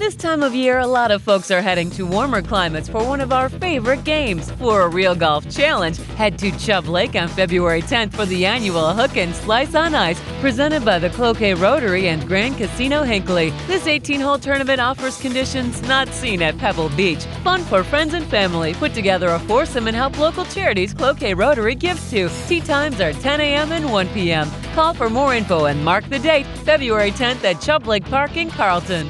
This time of year, a lot of folks are heading to warmer climates for one of our favorite games. For a real golf challenge, head to Chub Lake on February 10th for the annual Hook and Slice on Ice, presented by the Cloquet Rotary and Grand Casino Hinckley. This 18 hole tournament offers conditions not seen at Pebble Beach. Fun for friends and family. Put together a foursome and help local charities Cloquet Rotary gives to. Tee times are 10 a.m. and 1 p.m. Call for more info and mark the date, February 10th at Chub Lake Park in Carlton.